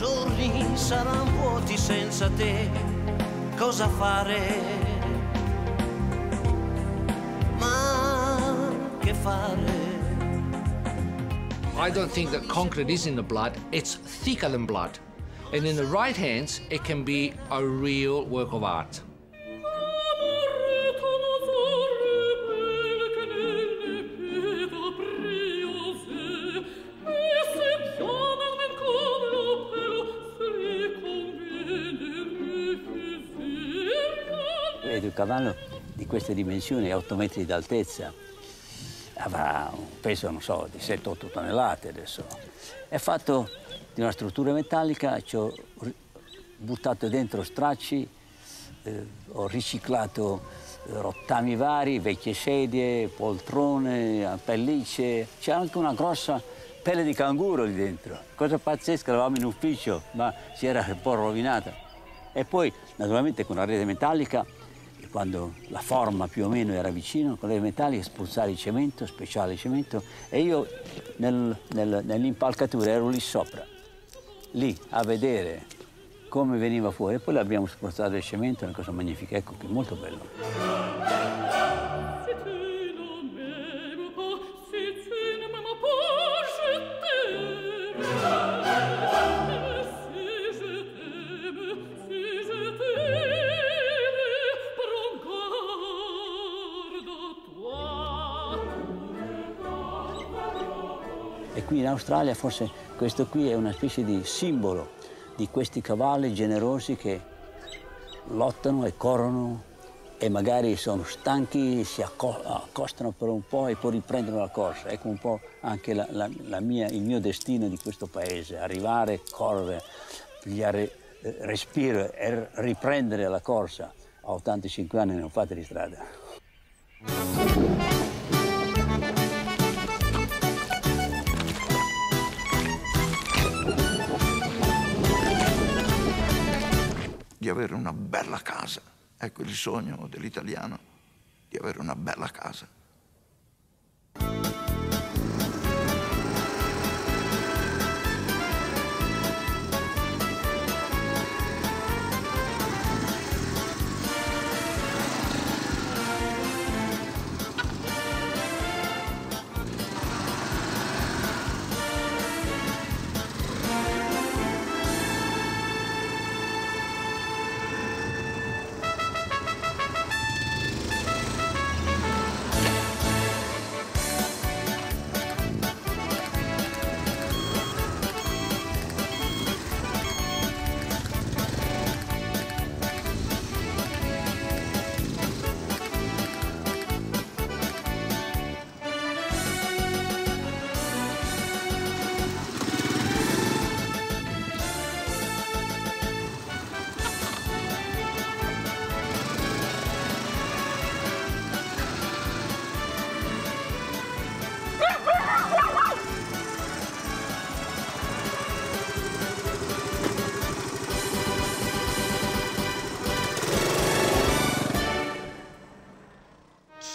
giorni saranno vuoti senza te, cosa fare? Ma che fare? I don't think that concrete is in the blood, it's thicker than blood. And in the right hands, it can be a real work of art. Cavallo di queste dimensioni, 8 metri d'altezza, avrà un peso, non so, di 7-8 tonnellate adesso. È fatto di una struttura metallica, ci ho buttato dentro stracci, eh, ho riciclato eh, rottami vari, vecchie sedie, poltrone, pellicce, c'è anche una grossa pelle di canguro lì dentro. Cosa pazzesca, eravamo in ufficio, ma si era un po' rovinata. E poi, naturalmente, con la rete metallica quando la forma più o meno era vicino, con le metalliche spruzzare il cemento, speciale cemento, e io nel, nel, nell'impalcatura ero lì sopra, lì a vedere come veniva fuori, e poi l'abbiamo spruzzato il cemento, una cosa magnifica, ecco che molto bello. Qui in Australia forse questo qui è una specie di simbolo di questi cavalli generosi che lottano e corrono e magari sono stanchi, si accostano per un po' e poi riprendono la corsa. Ecco un po' anche la, la, la mia, il mio destino di questo paese, arrivare, correre, pigliare eh, respiro e riprendere la corsa. A 85 anni ne ho fatte di strada. Avere una bella casa. Ecco il sogno dell'italiano, di avere una bella casa.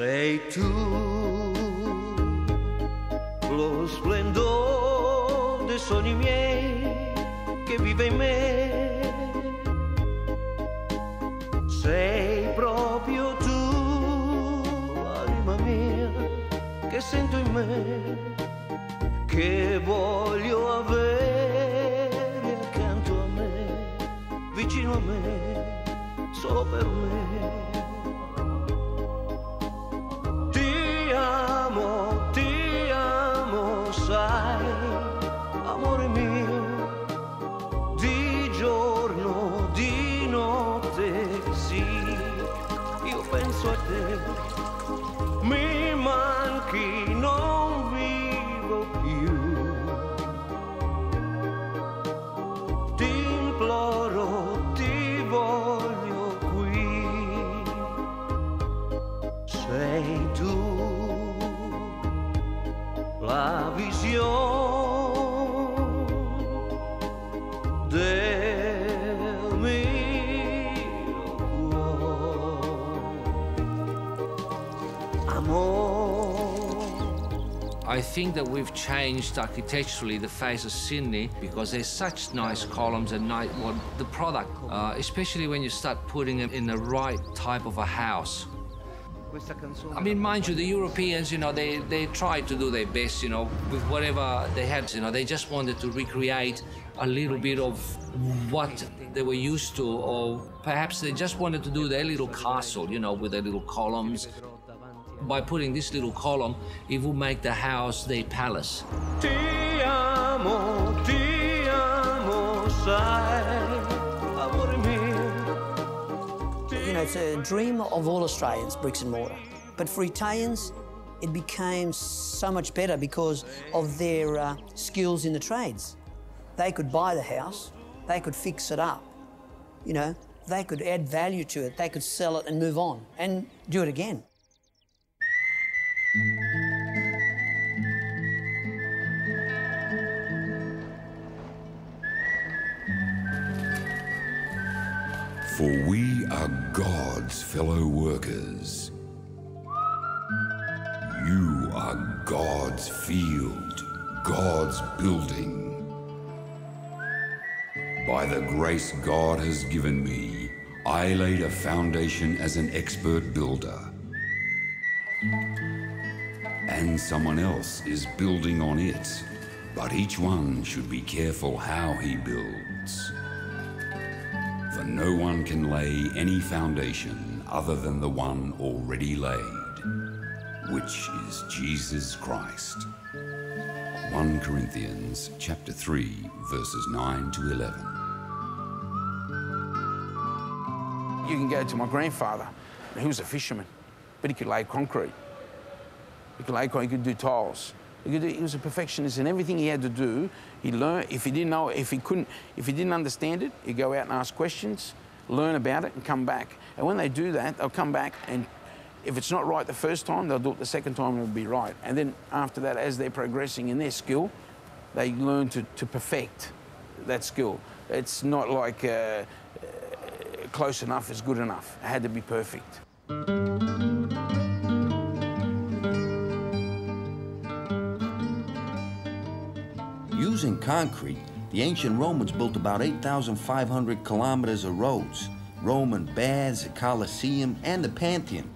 Sei tu lo splendore dei sogni miei che vive in me. Sei proprio tu, anima mia, che sento in me, che voglio avere accanto a me, vicino a me, solo per me. I think that we've changed architecturally the face of Sydney because there's such nice columns and nice, well, the product, uh, especially when you start putting it in the right type of a house. I mean, mind you, the Europeans, you know, they, they tried to do their best, you know, with whatever they had, you know, they just wanted to recreate a little bit of what they were used to, or perhaps they just wanted to do their little castle, you know, with their little columns by putting this little column, it will make the house their palace. Ti amo, ti amo, You know, it's a dream of all Australians, bricks and mortar. But for Italians, it became so much better because of their uh, skills in the trades. They could buy the house, they could fix it up, you know, they could add value to it, they could sell it and move on and do it again. For we are God's fellow workers. You are God's field, God's building. By the grace God has given me, I laid a foundation as an expert builder and someone else is building on it. But each one should be careful how he builds. No one can lay any foundation other than the one already laid, which is Jesus Christ. 1 Corinthians chapter 3 verses 9 to 11. You can go to my grandfather, he was a fisherman, but he could lay concrete. He could lay concrete, he could do tiles. He, was a perfectionist in everything he had to do. He learned, if he didn't know, if he couldn't, if he didn't understand it, he'd go out and ask questions, learn about it and come back. And when they do that, they'll come back and if it's not right the first time, they'll do it the second time and it'll be right. And then after that, as they're progressing in their skill, they learn to, to perfect that skill. It's not like uh, uh, close enough is good enough. It had to be perfect. Using concrete, the ancient Romans built about 8,500 kilometers of roads, Roman baths, the Colosseum, and the Pantheon.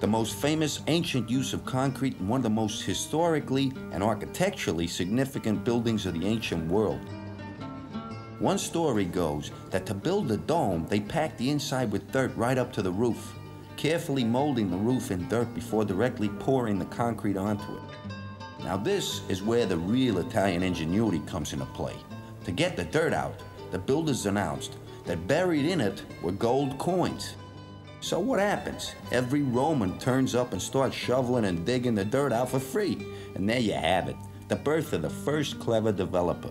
The most famous ancient use of concrete in one of the most historically and architecturally significant buildings of the ancient world. One story goes that to build the dome, they packed the inside with dirt right up to the roof, carefully molding the roof in dirt before directly pouring the concrete onto it. Now this is where the real Italian ingenuity comes into play. To get the dirt out, the builders announced that buried in it were gold coins. So what happens? Every Roman turns up and starts shoveling and digging the dirt out for free. And there you have it, the birth of the first clever developer.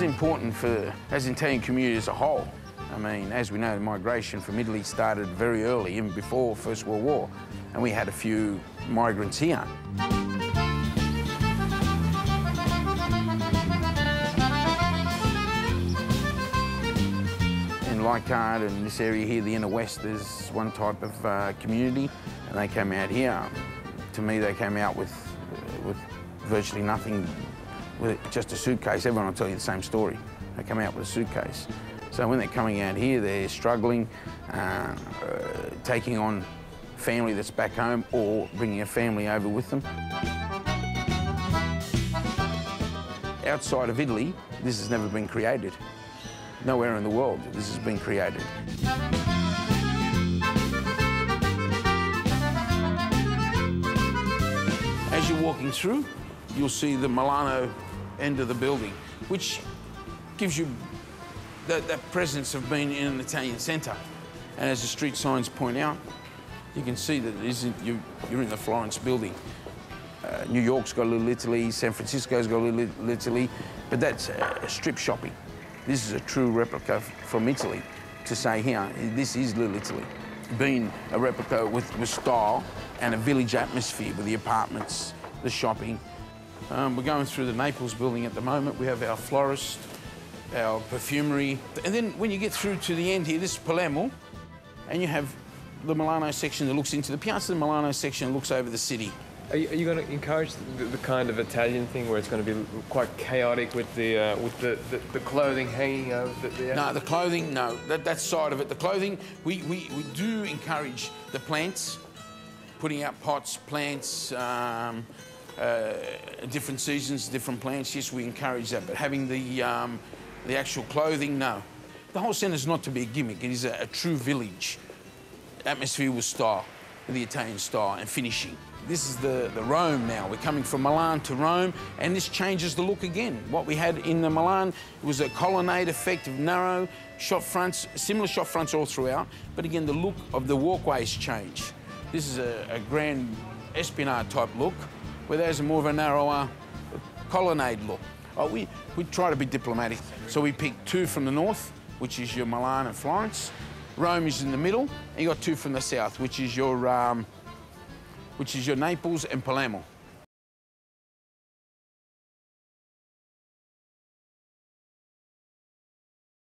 Important for the Italian community as a whole. I mean, as we know, the migration from Italy started very early, even before First World War, and we had a few migrants here. In Leichhardt and this area here, the inner west, there's one type of uh, community, and they came out here. To me, they came out with, with virtually nothing with just a suitcase, everyone will tell you the same story. They come out with a suitcase. So when they're coming out here, they're struggling, uh, uh, taking on family that's back home or bringing a family over with them. Outside of Italy, this has never been created. Nowhere in the world this has been created. As you're walking through, you'll see the Milano end of the building, which gives you that, that presence of being in an Italian centre. And as the street signs point out, you can see that it isn't, you, you're in the Florence building. Uh, New York's got a little Italy, San Francisco's got a little Italy, but that's uh, strip shopping. This is a true replica from Italy to say here, this is Little Italy. Being a replica with, with style and a village atmosphere with the apartments, the shopping, Um, we're going through the Naples building at the moment. We have our florist, our perfumery. And then when you get through to the end here, this is Palermo, and you have the Milano section that looks into the Piazza di Milano section looks over the city. Are you, are you going to encourage the, the, kind of Italian thing where it's going to be quite chaotic with the uh, with the, the, the, clothing hanging over the, the No, the clothing, no. That, that side of it. The clothing, we, we, we do encourage the plants, putting out pots, plants, um, uh, different seasons, different plants. Yes, we encourage that. But having the, um, the actual clothing, no. The whole centre is not to be a gimmick. It is a, a true village. Atmosphere with style, the Italian style, and finishing. This is the, the Rome now. We're coming from Milan to Rome, and this changes the look again. What we had in the Milan was a colonnade effect of narrow shop fronts, similar shop fronts all throughout, but again, the look of the walkways change. This is a, a grand esplanade type look, where there's a more of a narrower colonnade look. Oh, we, we try to be diplomatic. So we picked two from the north, which is your Milan and Florence. Rome is in the middle, and you got two from the south, which is your um, which is your Naples and Palermo.